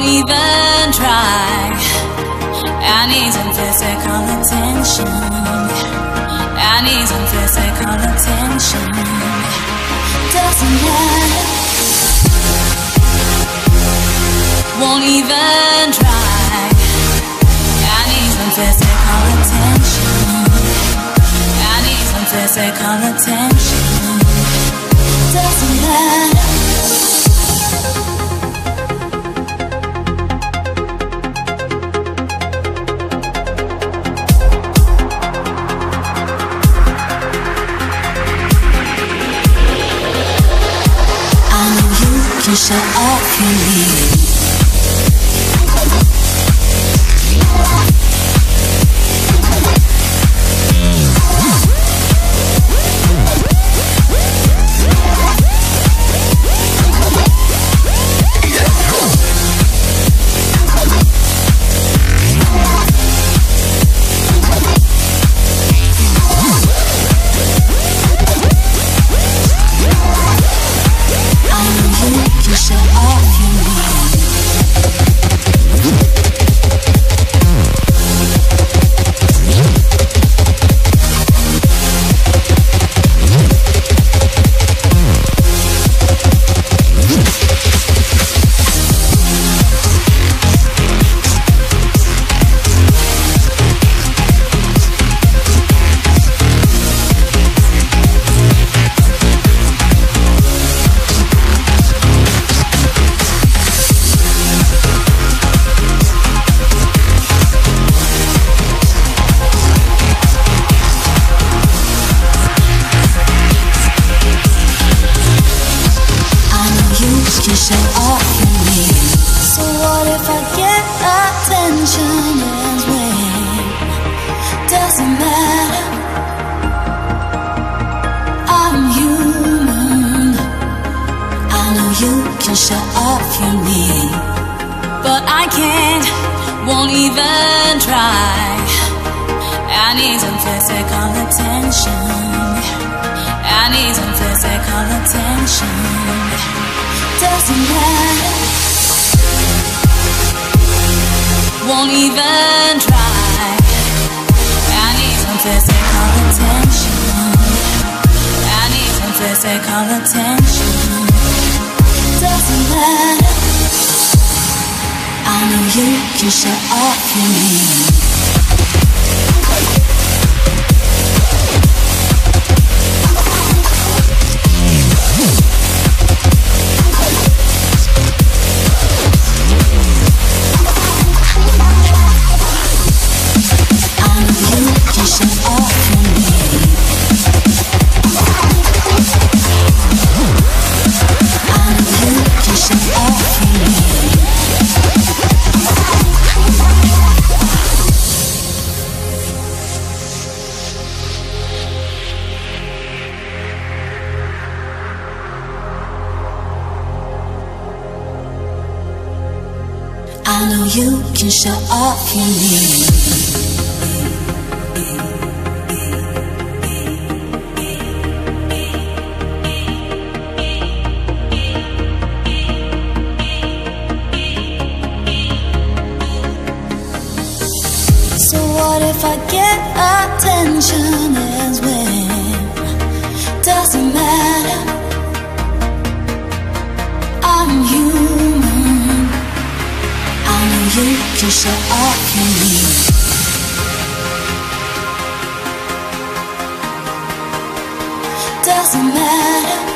won't even try. I need some physical attention. I need some physical attention. Doesn't matter. Won't even try. I need some physical attention. I need some physical attention. Doesn't matter. Off So what if I get attention as well? Doesn't matter. I'm human. I know you can shut off your need, but I can't, won't even try. I need some physical attention. I need some physical attention. Doesn't matter. Won't even try. I need attention. I need attention. Doesn't matter. I know you can shut off need. I know you can shut off your need. So what if I get attention as well? Doesn't matter. I'm human. Know you can need. Doesn't matter.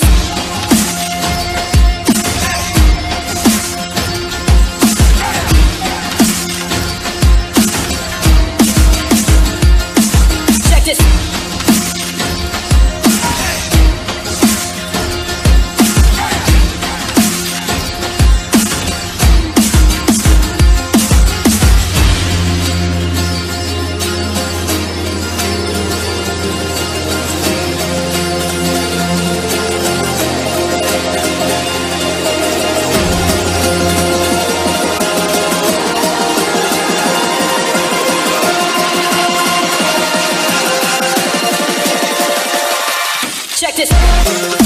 this. Check this.